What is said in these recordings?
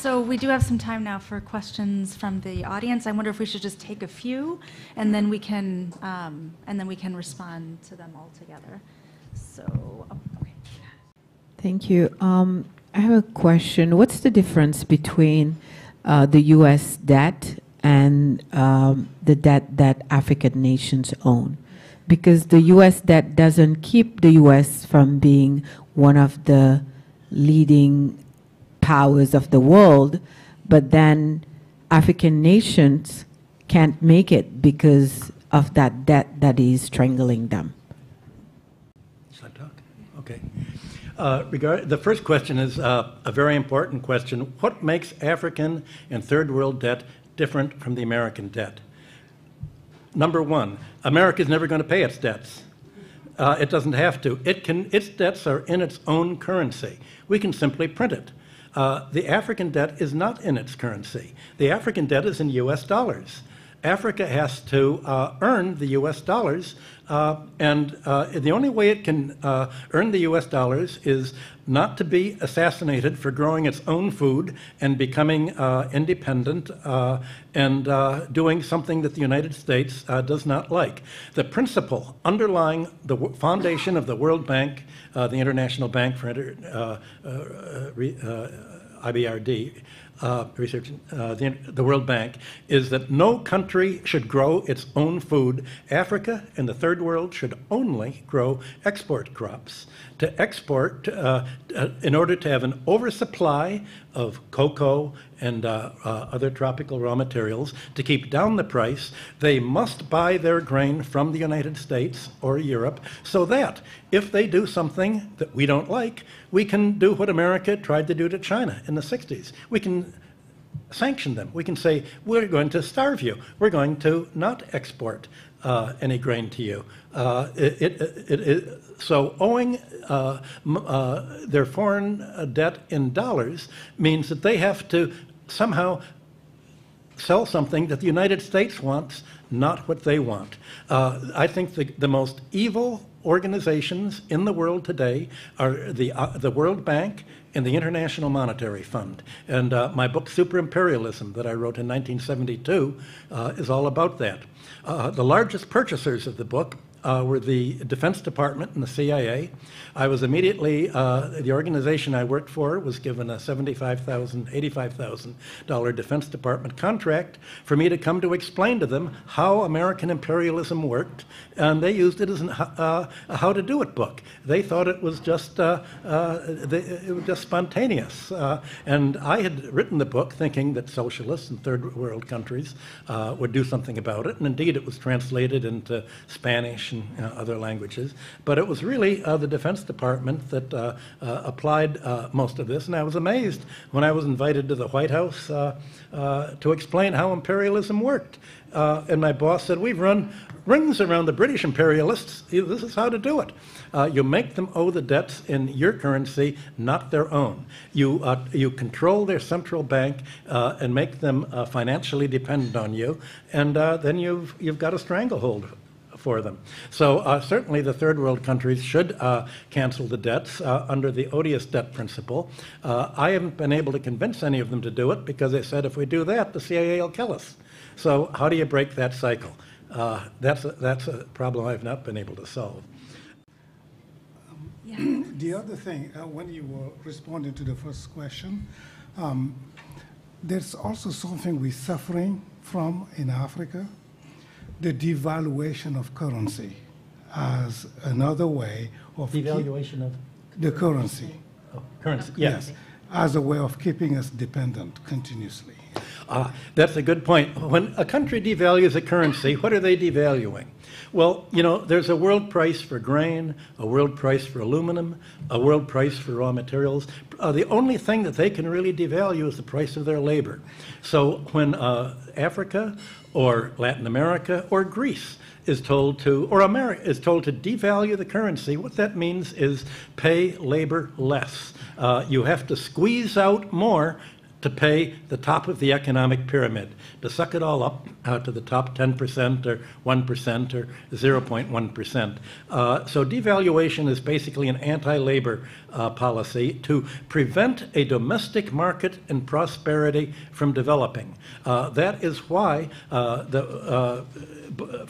So we do have some time now for questions from the audience. I wonder if we should just take a few, and then we can, um, and then we can respond to them all together. So, oh, okay. Thank you. Um, I have a question. What's the difference between uh, the U.S. debt and um, the debt that African nations own? Because the U.S. debt doesn't keep the U.S. from being one of the leading powers of the world, but then African nations can't make it because of that debt that is strangling them. Should I talk? Okay. Uh, regard, the first question is uh, a very important question. What makes African and third world debt different from the American debt? Number one, America is never going to pay its debts. Uh, it doesn't have to. It can, its debts are in its own currency. We can simply print it. Uh, the African debt is not in its currency. The African debt is in US dollars. Africa has to uh, earn the US dollars, uh, and uh, the only way it can uh, earn the US dollars is not to be assassinated for growing its own food and becoming uh, independent uh, and doing something that the United States does not like. The principle underlying the foundation of the World Bank, the International Bank for IBRD, uh, research, uh, the, the, World Bank, is that no country should grow its own food. Africa and the third world should only grow export crops. To export, uh, uh in order to have an oversupply of cocoa and uh, uh, other tropical raw materials, to keep down the price, they must buy their grain from the United States or Europe so that if they do something that we don't like, we can do what America tried to do to China in the 60s. We can sanction them. We can say, we're going to starve you. We're going to not export uh, any grain to you. Uh, it, it, it, so owing uh, uh their foreign debt in dollars means that they have to somehow sell something that the United States wants, not what they want. Uh, I think the, the most evil organizations in the world today are the, uh, the World Bank and the International Monetary Fund. And uh, my book, Super Imperialism, that I wrote in 1972, uh, is all about that. Uh, the largest purchasers of the book uh, were the Defense Department and the CIA. I was immediately, uh, the organization I worked for was given a $75,000, $85,000 Defense Department contract for me to come to explain to them how American imperialism worked, and they used it as an, uh, a how to do it book. They thought it was just, uh, uh, it was just spontaneous. Uh, and I had written the book thinking that socialists in third world countries would do something about it, and indeed it was translated into Spanish uh, other languages. But it was really uh, the Defense Department that uh, applied most of this. And I was amazed when I was invited to the White House to explain how imperialism worked. and my boss said, We've run rings around the British imperialists. This is how to do it. Uh, you make them owe the debts in your currency, not their own. You, uh, you control their central bank uh, and make them financially dependent on you, and then you've, you've got a stranglehold for them. So uh, certainly the third world countries should uh, cancel the debts uh, under the odious debt principle. Uh, I haven't been able to convince any of them to do it because they said if we do that, the CIA will kill us. So how do you break that cycle? Uh, that's, a, that's a problem I've not been able to solve. Um, the other thing, uh, when you were responding to the first question, um, there's also something we're suffering from in Africa the devaluation of currency as another way of devaluation of the currency. Oh, currency, yes. yes. As a way of keeping us dependent continuously. Uh, that's a good point. When a country devalues a currency, what are they devaluing? Well, you know, there's a world price for grain, a world price for aluminum, a world price for raw materials. Uh, the only thing that they can really devalue is the price of their labor. So when uh, Africa or Latin America or Greece is told to, or America is told to devalue the currency, what that means is pay labor less. Uh, you have to squeeze out more to pay the top of the economic pyramid, to suck it all up out to the top 10% or 1% or 0.1%. Uh, so devaluation is basically an anti-labor uh, policy to prevent a domestic market and prosperity from developing. Uh, that is why uh, the uh, uh,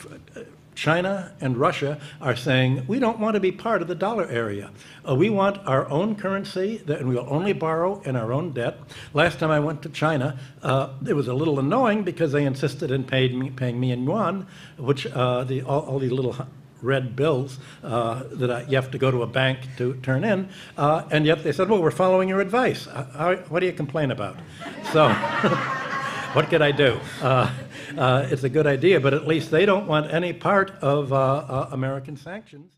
China and Russia are saying, we don't want to be part of the dollar area. Uh, we want our own currency, that, and we'll only borrow in our own debt. Last time I went to China, uh, it was a little annoying because they insisted in paid me, paying me in yuan, which uh, the, all, all these little red bills uh, that I, you have to go to a bank to turn in. Uh, and yet they said, well, we're following your advice. Uh, how, what do you complain about? So. what could I do? Uh, uh, it's a good idea, but at least they don't want any part of uh, uh, American sanctions.